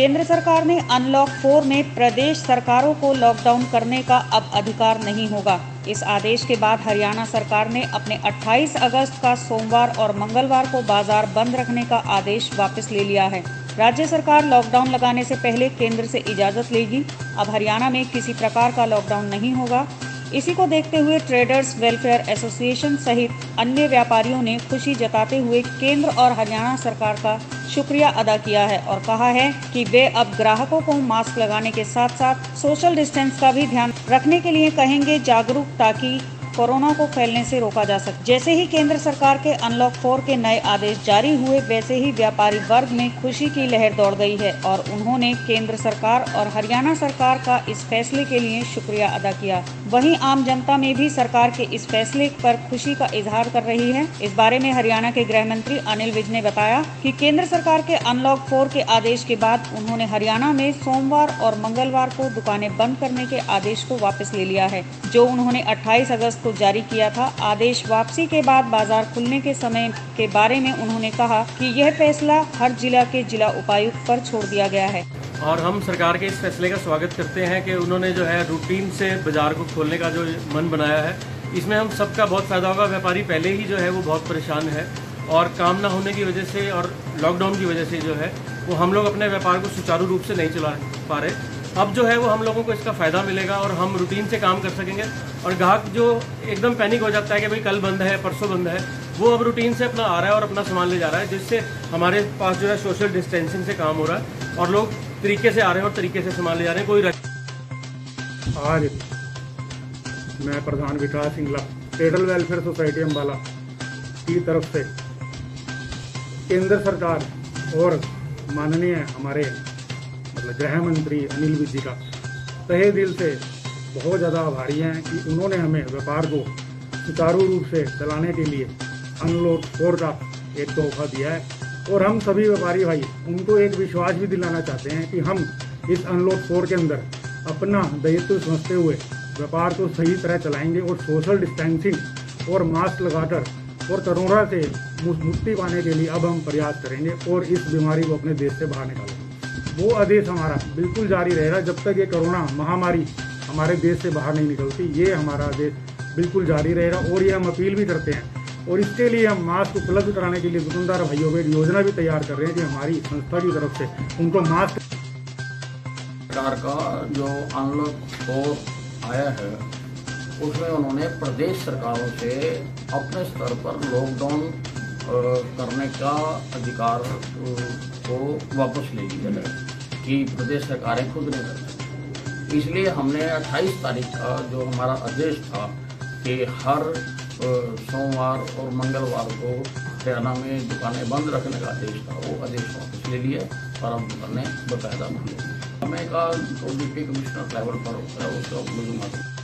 केंद्र सरकार ने अनलॉक फोर में प्रदेश सरकारों को लॉकडाउन करने का अब अधिकार नहीं होगा। इस आदेश के बाद हरियाणा सरकार ने अपने 28 अगस्त का सोमवार और मंगलवार को बाज़ार बंद रखने का आदेश वापस ले लिया है। राज्य सरकार लॉकडाउन लगाने से पहले केंद्र से इजाज़त लेगी। अब हरियाणा में किसी प्रकार का लॉकडाउन नहीं होगा। इसी को देखते हुए ट्रेडर्स वेलफेयर एसोसिएशन सहित अन्य व्यापारियों ने खुशी जताते हुए केंद्र और हरियाणा सरकार का शुक्रिया अदा किया है और कहा है कि वे अब ग्राहकों को मास्क लगाने के साथ साथ सोशल डिस्टेंस का भी ध्यान रखने के लिए कहेंगे जागरूक ताकि कोरोना को फैलने से रोका जा सके, जैसे ही केंद्र सरकार के अनलॉक फोर के नए आदेश जारी हुए, वैसे ही व्यापारी वर्ग में खुशी की लहर दौड़ गई है और उन्होंने केंद्र सरकार और हरियाणा सरकार का इस फैसले के लिए शुक्रिया अदा किया। वहीं आम जनता में भी सरकार के इस फैसले पर खुशी का इजहार कर रही है। इस बारे में हरियाणा के गृह मंत्री अनिल विज ने बताया कि केंद्र सरकार के अनलॉक फोर के आदेश के बाद उन्होंने हरियाणा में सोमवार और मंगलवार को दुकानें बंद करने के आदेश को वापस ले लिया है, जो उन्होंने 28 अगस्त को जारी किया था। आदेश वापसी के बाद बाज़ार खुलने के समय के बारे में उन्होंने कहा कि यह फैसला हर जिला के जिला उपायुक्त पर छोड़ दिया गया है। और हम सरकार के इस फैसले का स्वागत करते हैं कि उन्होंने जो है रूटीन से बाज़ार को खोलने का जो मन बनाया है, इसमें हम सबका बहुत फ़ायदा होगा। व्यापारी पहले ही जो है वो बहुत परेशान है और काम ना होने की वजह से और लॉकडाउन की वजह से जो है वो हम लोग अपने व्यापार को सुचारू रूप से नहीं चला पा रहे। अब जो है वो हम लोगों को इसका फ़ायदा मिलेगा और हम रूटीन से काम कर सकेंगे। और ग्राहक जो एकदम पैनिक हो जाता है कि भाई कल बंद है, परसों बंद है, वो अब रूटीन से अपना आ रहा है और अपना सामान ले जा रहा है, जिससे हमारे पास जो है सोशल डिस्टेंसिंग से काम हो रहा है और लोग तरीके से आ रहे हैं और तरीके से सामान ले जा रहे हैं, कोई रख आज मैं प्रधान विकास सिंगला टेडल वेलफेयर सोसाइटी अम्बाला की तरफ़ से केंद्र सरकार और माननीय हमारे मतलब गृह मंत्री अनिल विज जी का तहे दिल से बहुत ज़्यादा आभारी हैं कि उन्होंने हमें व्यापार को सुचारू रूप से चलाने के लिए अनलोड फोर का एक तोहफा दिया है। और हम सभी व्यापारी भाई, उनको एक विश्वास भी दिलाना चाहते हैं कि हम इस अनलोड फोर के अंदर अपना दायित्व समझते हुए व्यापार को सही तरह चलाएँगे और सोशल डिस्टेंसिंग और मास्क लगाकर और कोरोना से मुक्ति पाने के लिए अब हम प्रयास करेंगे और इस बीमारी को अपने देश से बाहर निकालेंगे। वो आदेश हमारा बिल्कुल जारी रहेगा जब तक ये कोरोना महामारी हमारे देश से बाहर नहीं निकलती। ये हमारा आदेश बिल्कुल जारी रहेगा और ये हम अपील भी करते हैं। और इसके लिए हम मास्क उपलब्ध कराने के लिए दुकानदार भाइयों में योजना भी तैयार कर रहे हैं कि हमारी संस्था की तरफ़ से उनको मास्क सरकार का जो अनलॉक फोर आया है, उसमें उन्होंने प्रदेश सरकारों से अपने स्तर पर लॉकडाउन करने का अधिकार को वापस ले लिया कि प्रदेश सरकारें खुद नहीं कर सकती इसलिए हमने 28 तारीख का जो हमारा आदेश था कि हर सोमवार और मंगलवार को हरियाणा में दुकानें बंद रखने का आदेश था, वो आदेश वापस ले लिया और अब दुकानें बाकायदा खुले हमें का डिप्टी कमिश्नर लेवल पर, उसका मुझे